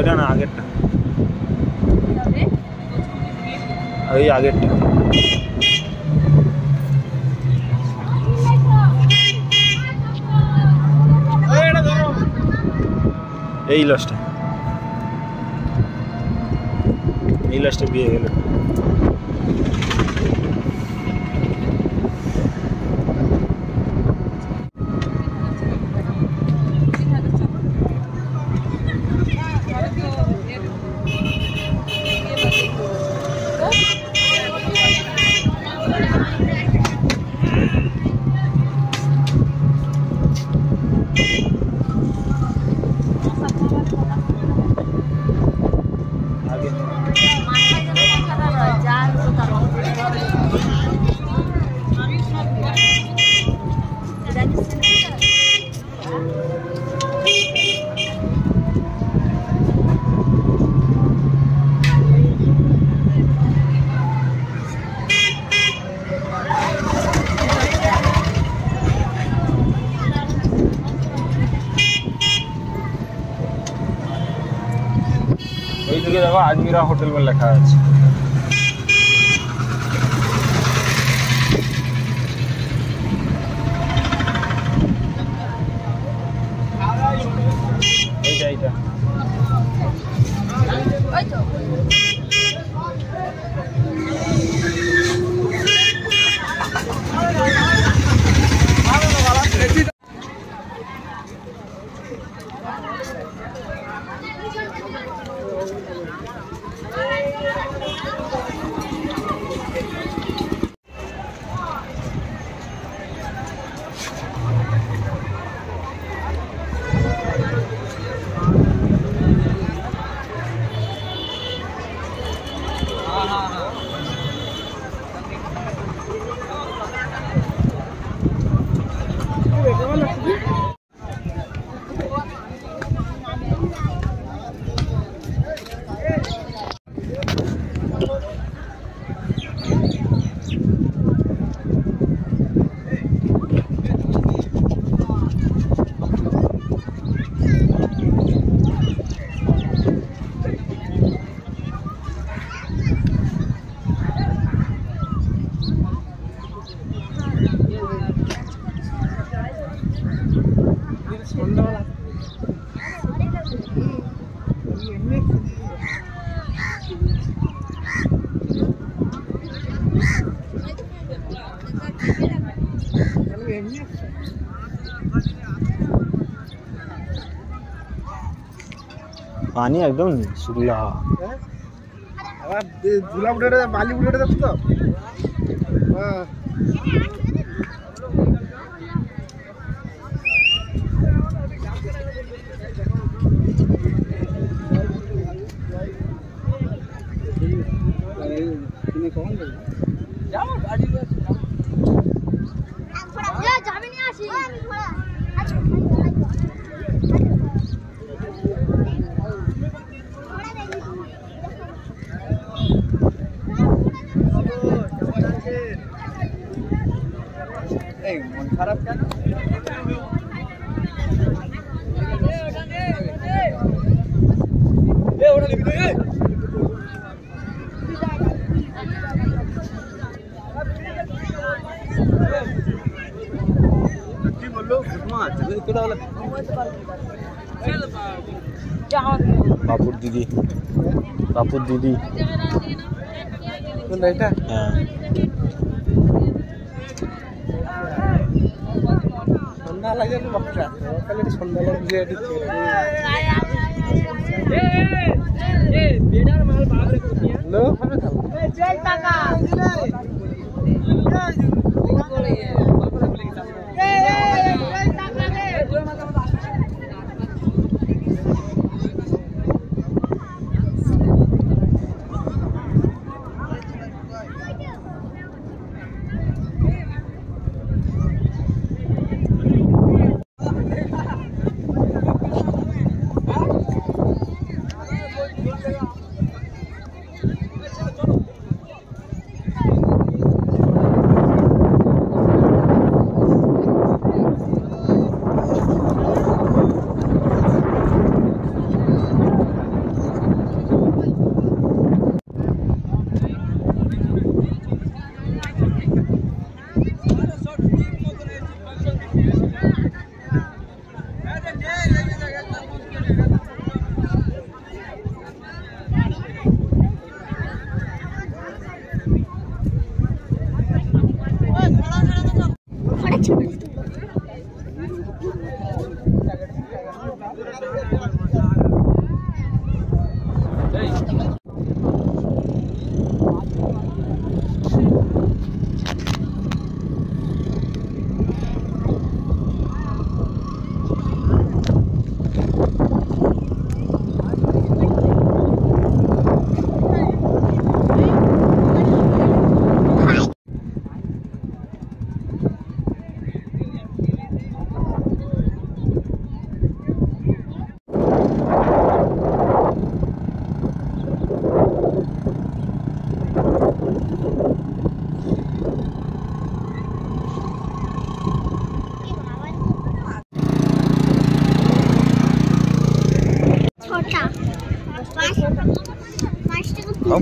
ওইটা না আগেরটা। ওই আগেরটা। এই লাস্টটা এই লাস্টটা বিয়ে গেল আগে ওই দিকে দেখো আজমিরা হোটেল বলে লেখা আছে। এইটা এইটা। পানি একদম শুকলা আবার ঝুলা বুলেটে বালি বুলেটে যাচ্ছে তো হ্যাঁ বাপুর দিদি বাপুর দিদি কোনটা এটা হ্যাঁ সন্ধ্যা লাগে বকটা সকালে সন্ধ্যা লাগে দিয়ে দিচ্ছে লো হবে খাবো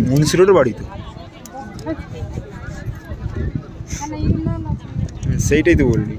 মুন্সি রোডের বাড়ি তো হুম, সেইটাই তো বললি।